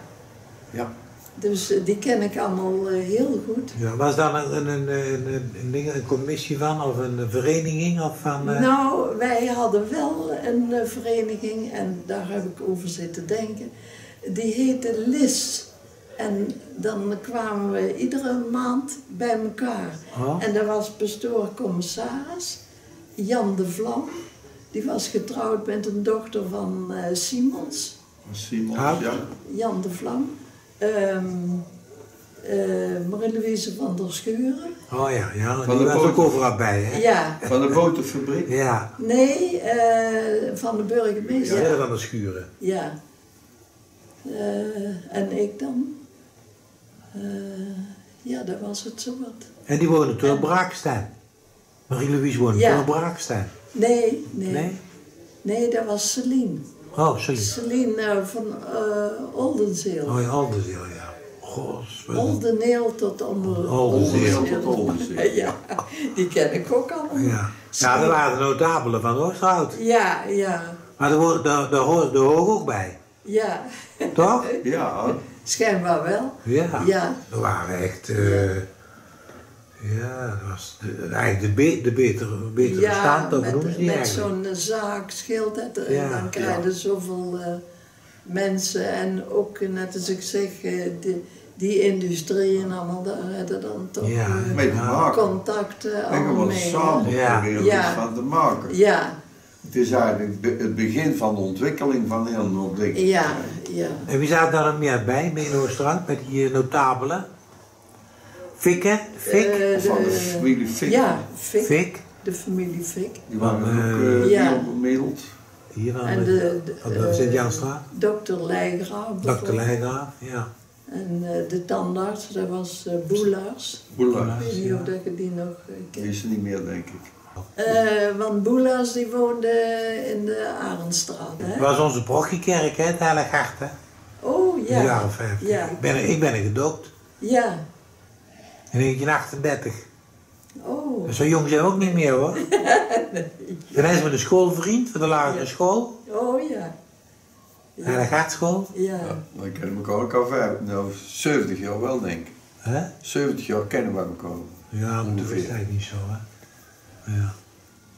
ja. dus die ken ik allemaal heel goed. Ja, was daar een, een, een, een, een, ding- een commissie van, of een vereniging, of van... Nou, wij hadden wel een vereniging en daar heb ik over zitten denken. Die heette LIS. En dan kwamen we iedere maand bij elkaar. Oh. En dat was pastoor-commissaris, Jan de Vlam, Die was getrouwd met een dochter van eh, Simons, Simons, Hout. ja. Jan de Vlam. Ehm eh, Marie-Louise van der Schuren. Oh ja, ja Van die de was ook overal bij, hè? Ja, Van de boterfabriek. Ja, nee, eh, van de burgemeester. verder dan de schuren. Ja. Eh, en ik dan? Eh, ja, dat was het zo wat. En die woonde toen op Braakstein. Marie-Louise woonde Ja. toen op Braakstein. Nee, nee. Nee? Nee, dat was Celine. Oh, sorry. Celine eh, van eh Oldenzeel. Oh ja, Aldenzeel, ja. Oldeneel tot onder Oldenzeel tot Oldenzeel. Ja, die ken ik ook allemaal. Ja. ja, dat waren de notabelen van Oosterhout. Ja, ja, Maar daar hoort daar, daar hoort de hoog ook bij, ja. toch? Ja, Schijnbaar wel. Ja. Ja. Dat waren echt, eh, ja, dat was de, eigenlijk de, be, de betere, betere Ja, noemen met, ze die met zo'n eh, zaak scheelt het. En Ja, dan krijg je zoveel eh, mensen. En ook, eh, net als ik zeg, eh, die, die industrie en allemaal, daar hebben dan toch Ja, eh, maken. contacten En allemaal gewoon mee. hè. samen Ja. van te maken. Ja, Het is eigenlijk het begin van de ontwikkeling van heel dingen. ja, ja. En wie zaten daar meer bij, mee in Oosterhout, met die eh, notabelen? Fikke, Fik, Eh, Van de familie Fik. Ja, Fik. Fik, De familie Fik. Die waren Van, ook eh, uh, Ja. bemiddeld. hier van, En de, de, de, van de eh, Sint-Janstraat, Dokter Leijgraaf. Dr. bijvoorbeeld. Leijgraaf, ja. En eh, de tandarts, dat was eh Boelaars. Boela. Ik weet niet of dat je die nog Die kent. is er niet meer, denk ik. Eh, want Boelaars die woonde in de Arendstraat, hè? Dat was onze parochiekerk, hè, het Heilig Hart, hè. Oh In de ja. jaren 50. Ja. Ik, ben er, ik ben er gedoopt Ja. in 1938. Oh. Zo jong zijn we ook niet meer, hoor. Toen is met een schoolvriend van de lagere Ja. school, Oh ja. de Heilig Hartschool. Ja. Ja, dan kennen we elkaar ook al nou 70 jaar wel, denk ik. Hè? 70 jaar kennen we elkaar. Ja, maar dat is Ongeveer. eigenlijk niet zo, hè. Ja.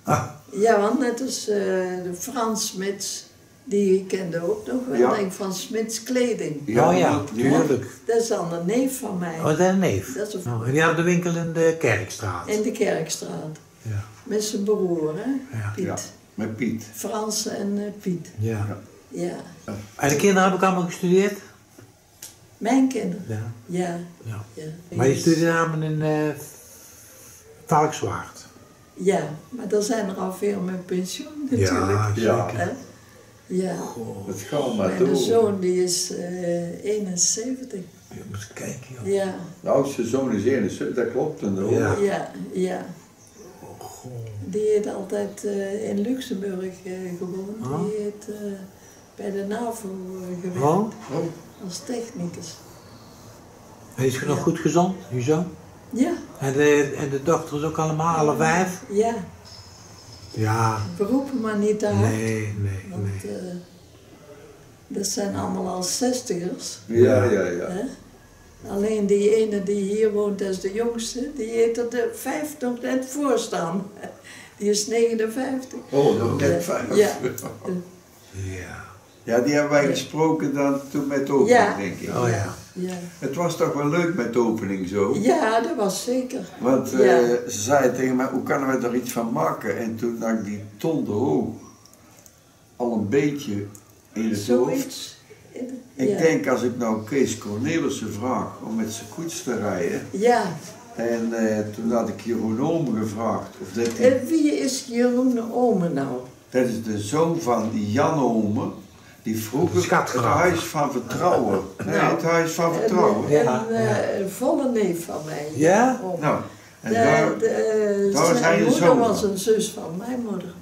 Ah, Ja, want net als eh, de Frans Smits, die kende ook nog wel, Ja. denk ik, van Smits Kleding. Ja, oh ja, tuurlijk. Dat is dan een neef van mij. Oh, dat is een neef. Dat is een- Oh, en die had de winkel in de Kerkstraat. In de Kerkstraat. Ja. Met zijn broer, hè? Ja. Piet. Ja, met Piet. Frans en eh, Piet. Ja. Ja. Ja. En de kinderen hebben ook allemaal gestudeerd? Mijn kinderen. Ja. Ja. ja. ja. Maar je studeerde allemaal in eh Valkswaard. Ja, maar er zijn er al veel met pensioen natuurlijk. Ja, Ja. zeker. Ja. Het gaat maar Mijn door. zoon die is eh 71. Je moet kijken, joh. Ja, De oudste zoon is 71, dat klopt. En de Ja. ja, ja. Die heeft altijd eh, in Luxemburg eh, gewoond. Oh. Die heeft eh, bij de NAVO gewerkt Oh, Oh, als technicus. is je nog Ja. goed gezond, je zoon? Ja, En de, en de dochters ook allemaal, alle vijf? ja. Ja, Beroepen maar niet hard. nee, nee, Want nee. eh, dat zijn allemaal al zestigers. ja, ja, ja. Hè? Alleen die ene die hier woont, dat is de jongste, die heeft er de vijf nog net voor staan. Die is 59. Oh, dat net vijf. Ja. Ja. Ja, die hebben wij Ja. gesproken dan toen met de opening, Ja. denk ik. Oh ja. Ja. Het was toch wel leuk met de opening zo. ja, dat was zeker. Want eh, ze zei tegen mij, hoe kunnen we er iets van maken? En toen had ik die ton de hoog al een beetje in het hoofd. Zoiets. Ik ja. denk als ik nou Kees Cornelissen vraag om met zijn koets te rijden. Ja. En eh, toen had ik Jeroen Oom gevraagd. Of dat, die, En wie is Jeroen Ome nou? dat is de zoon van die Jan Ome. Die vroeger het huis van vertrouwen. Nee, Nou. het huis van Een, vertrouwen. Ja, een, eh, een volle neef van mij. Ja? Nou, en De, daar, de, eh, daar zijn een moeder was van. een zus van mijn moeder.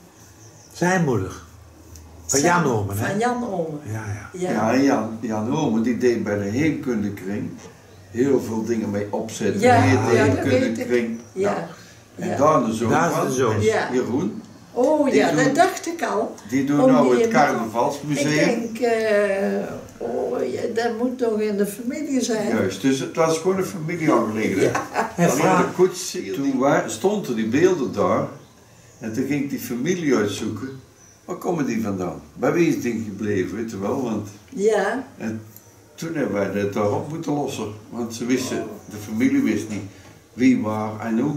Zijn moeder. Van Jan Omen, hè? Van Jan Ome. Ja, ja. Ja. ja, en Jan, Jan Ome die deed bij de heemkundekring heel veel dingen mee opzetten. Ja, ik. heemkundekring. Ja. Nou, En Ja. daar de zoon Daar is van, de zoon. Ja. Jeroen, Oh Die ja, doen- dat dacht ik al. die doet Om nou die het carnavalsmuseum. Ik denk, eh, oh, ja, dat moet toch in de familie zijn? Juist, dus het was gewoon een familieaangelegenheid. En vraag, de koets, toen wa- stonden die beelden daar. En toen ging ik die familie uitzoeken. Waar komen die vandaan? Bij wie is die gebleven, weet je wel? Want, Ja, en toen hebben wij dat daarop moeten lossen. Want ze wisten, de familie wist niet wie, waar en hoe.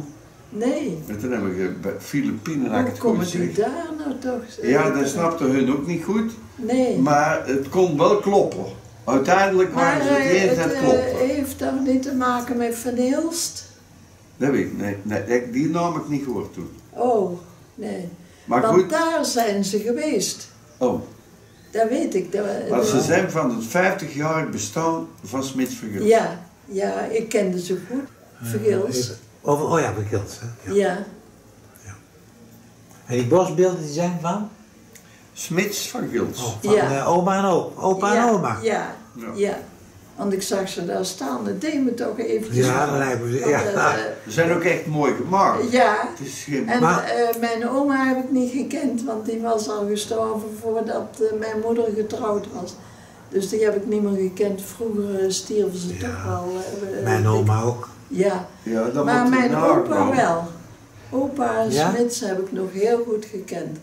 Nee. En toen hebben we bij Filipijnen, ik Hoe het komen die daar nou toch? Ja, dat snapte hun ook niet goed. Nee. Maar het kon wel kloppen. Uiteindelijk Maar waren ze het eh, eens het het eh, kloppen. heeft toch niet te maken met Van Hilst? Dat weet ik, nee, nee, ik- die naam heb ik niet gehoord toen. Oh, nee. Maar Want goed, daar zijn ze geweest. oh, Dat weet ik. Dat, maar ze dat- zijn van het 50-jarig bestaan van Smits Vergul. Ja, ja, ik kende ze goed. Vergils. Over, oh ja, Vergils. hè. Ja. Ja. En die bosbeelden die zijn van? Smits van Gils. Oh, van Ja. eh, oma en opa. Opa ja, en oma. Ja, Ja. ja. Want ik zag ze daar staan. Dat deed me toch eventjes. Ja, dan hebben ja. eh, Ze zijn ook echt mooi gemaakt. ja. Het is geen... En Maar- eh, mijn oma heb ik niet gekend, want die was al gestorven voordat eh, mijn moeder getrouwd was. Dus die heb ik niet meer gekend. Vroeger stierven ze Ja. toch wel. eh, eh, Mijn oma ook. Ja, Ja, dat maar mijn opa wel. wel. Opa Ja? Smits heb ik nog heel goed gekend.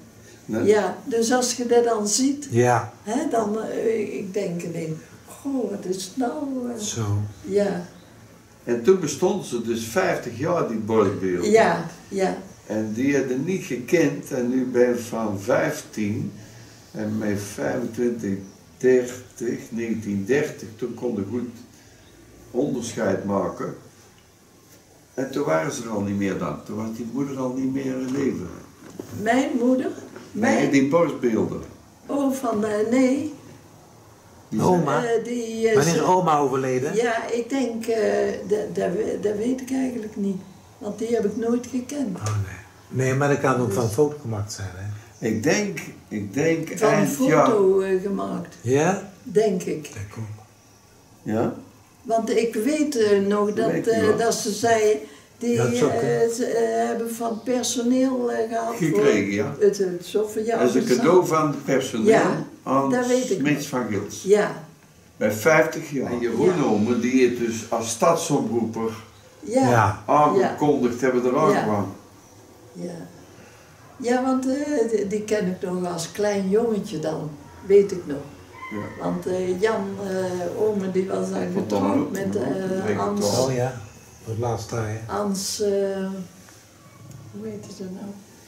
Nee? Ja, dus als je dat dan ziet, Ja, hè, dan eh, ik denk ineens, goh, wat is nou? eh, zo. ja, En toen bestond ze dus 50 jaar, die borgbeelden. ja, ja, En die hadden niet gekend. En nu ben ik van 15 en met 25, 30, 1930, toen kon ik goed onderscheid maken. En toen waren ze er al niet meer dan. Toen was die moeder al niet meer in leven. mijn moeder, Nee, mijn, die borstbeelden. oh van, eh, nee, Die Oma? eh, die, eh, Wanneer is oma overleden? ja, ik denk, eh, dat, dat, we- dat weet ik eigenlijk niet, want die heb ik nooit gekend. Oh nee. Nee, maar dat kan ook van een foto gemaakt zijn, hè? Ik denk, ik denk Van een foto gemaakt, Ja? denk ik. Ja? Want ik weet eh, nog dat, eh, dat ze zei, die Ja, ook, eh, ze, hebben van personeel eh, gehad Gekregen, ja. voor het, het zoveel Dat is een cadeau van het personeel Ja, aan dat weet ik Smits van Gils. Ja, Bij 50 jaar. En Jeroen Ja. Omen, die het dus als stadsomroeper ja, ja. Ja. aangekondigd hebben eraan Ja. kwam. Ja, want eh, die, die ken ik nog als klein jongetje dan, weet ik nog. Ja. Want eh, Jan uh, Ome die was dan Van getrouwd met eh, Ans. Oh ja, voor het laatste jaar. Ans eh, hoe heet ze nou?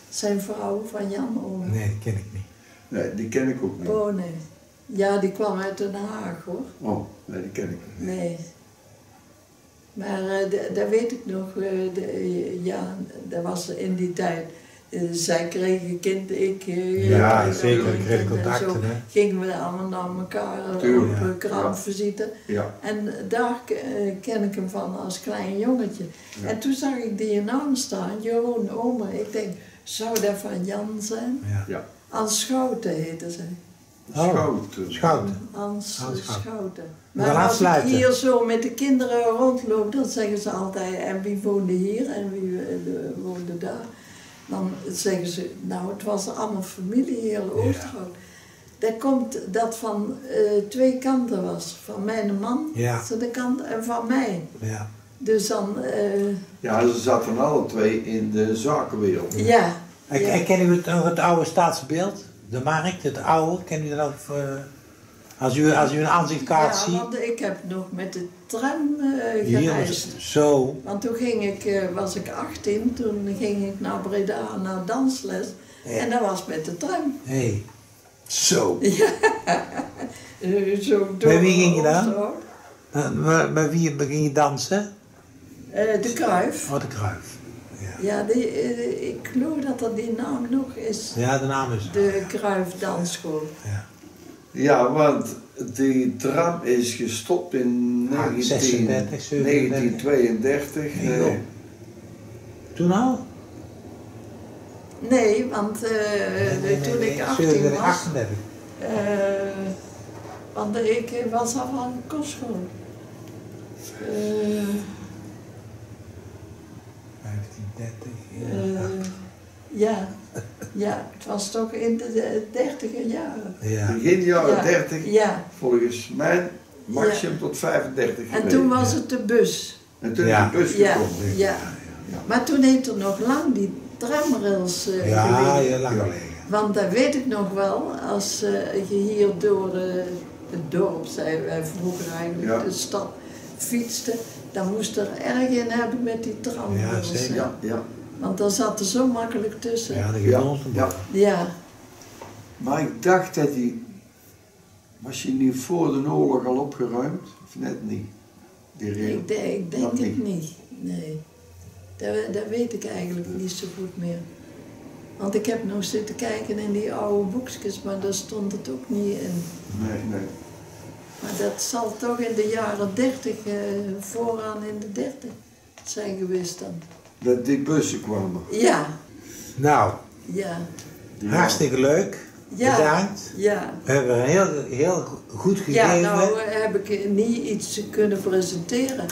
Zijn vrouw van Jan Ome. Nee, die ken ik niet. Nee, die ken ik ook niet. Oh nee. Ja, die kwam uit Den Haag hoor. Oh, nee, die ken ik niet. Nee. Maar eh, dat weet ik nog. eh, de- ja, dat was in die tijd. Eh, zij kreeg een kind, ik. Ja, ik zeker, ik kreeg contacten, zo hè. Gingen we allemaal naar elkaar eh, Tuurlijk. op Ja. kraamvisite. Ja. En daar eh, ken ik hem van als klein jongetje. Ja. En toen zag ik die naam staan, Jeroen Ome. Ik denk, zou dat van Jan zijn? Ja. Ja. Ans Schouten heette ze. Oh. Schouten. Schouten. Ans Ans eh, Schouten. Schouten. Maar als ik hier zo met de kinderen rondloop, dan zeggen ze altijd, en wie woonde hier en wie de- woonde daar. Dan zeggen ze, nou het was allemaal familie, heel Oosterhout. Dat komt dat van eh, twee kanten was. Van mijn man, Ja. zijn kant, en van mij. Ja. Dus dan, eh, Ja, ze zaten alle twee in de zakenwereld. ja. Ik, ja. ik ken u het, het oude staatsbeeld? De markt, het oude, ken u dat ook? eh, als, u, als u een aanzichtkaart Ja, ziet, want ik heb nog met de tram hier was gereisd. zo. Want toen ging ik, eh, was ik 18, toen ging ik naar Breda naar dansles. Ja. En dat was met de tram. Hé, hey. zo. Eh, zo door Bij wie ging je dan? Uh, maar wie ging je dansen? Eh, de Kruif. Oh, de Kruif. Ja. Ja, die, ik geloof dat er die naam nog is. ja, de naam is... De Kruif Dansschool. Ja. Ja, want die tram is gestopt in Ah, 19, 36, 37. 1932. Nee. Toen al? Nee, want eh, Nee, nee, toen ik 18 37, was, 38. eh, want ik was al van kostschool. Eh, 15, 30. Eh, Ja. ja, ja, het was toch in de dertiger jaren. ja. Begin jaren Ja. 30, Ja, volgens mij maximum tot 35 en toen was het de bus. En toen Ja. is de bus Ja, gekomen. ja. Maar toen heeft er nog lang die tramrails eh Ja, gelegen. heel lang gelegen. Want dat weet ik nog wel, als eh, je hier door eh, het dorp, zeiden wij vroeger eigenlijk, Ja. de stad, fietste, dan moest er erg in hebben met die tramrails. Ja, zeker. hè. Ja, ja. Want dan zat er zo makkelijk tussen. Ja, Ja. de Ja, Gedonssenburg. ja. Maar ik dacht dat die. Was je niet voor de oorlog al opgeruimd? Of net niet? Die? Ik, denk- ik denk het niet. niet. Nee. Dat, dat weet ik eigenlijk niet zo goed meer. Want ik heb nog zitten kijken in die oude boekjes, maar daar stond het ook niet in. Nee, nee. Maar dat zal toch in de jaren 30, eh, vooraan in de 30 zijn geweest dan. Dat die bussen kwamen. Ja, Nou, ja, hartstikke leuk. Ja. Bedankt. ja. We hebben heel, heel goed gegeven. Ja, nou eh, heb ik niet iets kunnen presenteren.